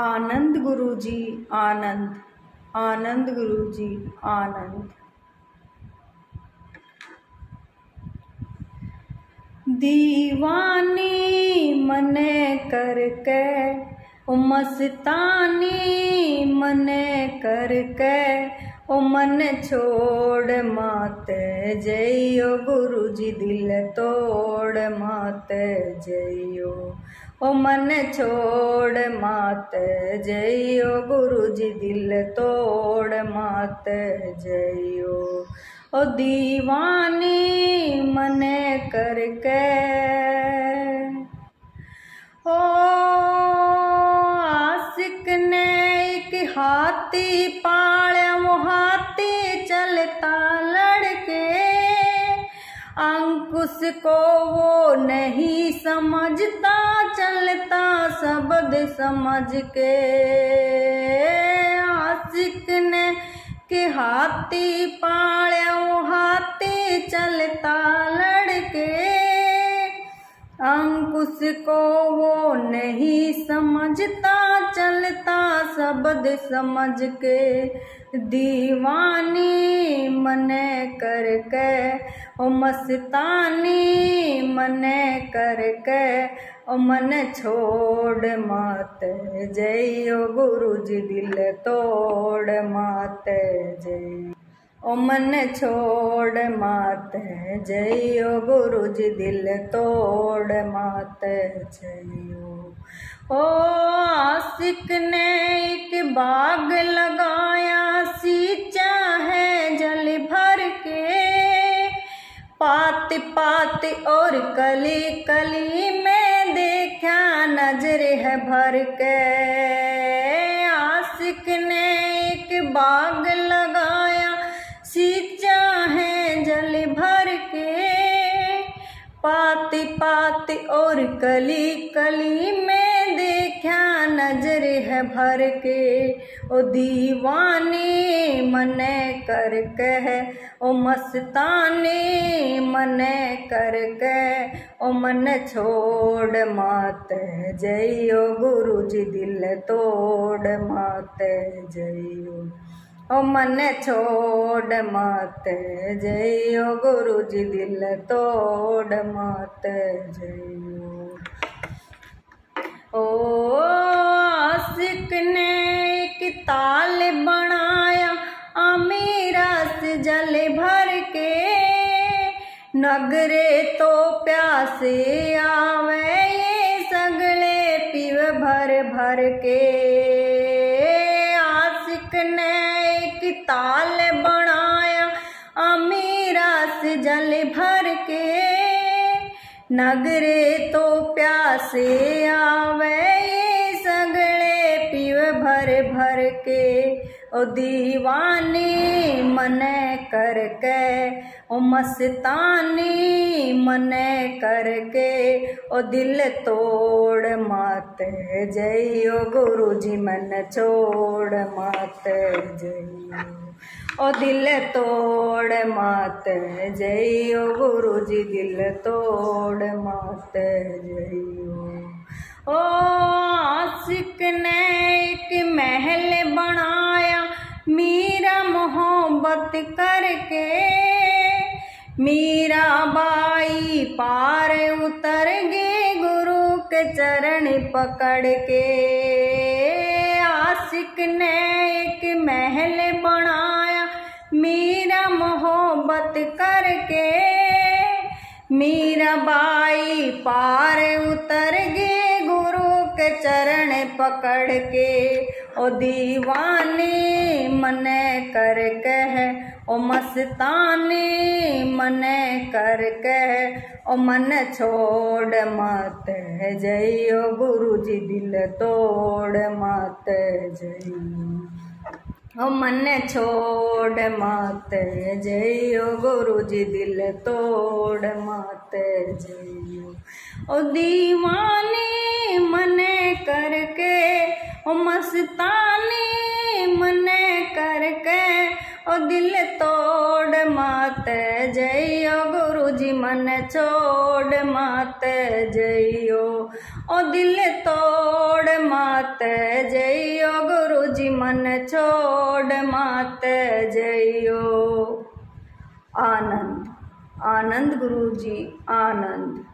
आनंद गुरु जी आनंद आनंद गुरु जी आनंद। दीवानी मने करके मस्तानी मने करके ओ मन छोड़ मात जइयो गुरु जी दिल तोड़ मात जइयो। ओ मन छोड़ मात जइयो गुरु जी दिल तोड़ मात जइयो। ओ दीवानी मन करके, ओ आशिक ने एक हाथी पाले वो हाथी चलता लड़के अंकुश को वो नहीं समझता, चलता शब्द समझ के। आशिक ने के हाथी वो हाथी चलता लड़के। अंकुश को वो नहीं समझता चलता शब्द समझ के। दीवानी मने करके ओ मस्तानी मने करके ओ मन छोड़ मात जइयो गुरु जी दिल तोड़ मात जय ओ मन छोड़ मात जइयो गुरु जी दिल तोड़ मात जइयो। ओ आशिक ने एक बाग लगाया, सींचा है जल भर के। पात पात और कली कली में देखा नज़र है भर के। आशिक ने एक बाग लगाया, सींचा है जल भर के। पाती पाती और कली कली में नज़र है भर के। ओ दीवानी मन कर कह। ओ मस्तानी मन कर कह। ओ मन छोड़ मात जइयो गुरु जी दिल तोड़ मात जइयो। ओ मन छोड़ मात जइयो गुरु जी दिल तोड़ मात जइयो। ओ आशिक ने एक ताल बनाया अमीरा से जल भर के। नगरे तो प्यासे आवे, ये सगले पीव भर भर के। आशिक ने एक ताल बनाया अमीरा से जल भर के। नगरे तो प्यासे आवे भर भर के, ओ दीवानी मने करके, ओ मस्तानी मने करके, ओ दिल तोड़ मात जइयो गुरु जी मन छोड़ मात जइयो। ओ दिल तोड़ मात जइयो गुरु जी दिल तोड़ मात जइयो। ओ आशिक ने मोहब्बत करके मीरा बाई पार उतर गए गुरु के चरण पकड़ के। आशिक ने एक महल बनाया, मीरा मोहब्बत करके। मीरा बाई पार उतर गए के चरण पकड़ के, ओ दीवानी मन कर कह, ओ मस्तानी मन कर कह, ओ मन छोड़ मात जइयो गुरु जी दिल तोड़ मात जइयो। ओ मन छोड़ मात जइयो गुरु जी दिल तोड़ मात जइयो। ओ दीवानी मने करके, ओ मस्तानी मने करके, ओ दिल तोड़ मात जइयो गुरु जी मन छोड़ मात जइयो, ओ दिल तोड़ मात जइयो जी मन छोड़ मात जइयो। आनंद आनंद गुरु जी आनंद।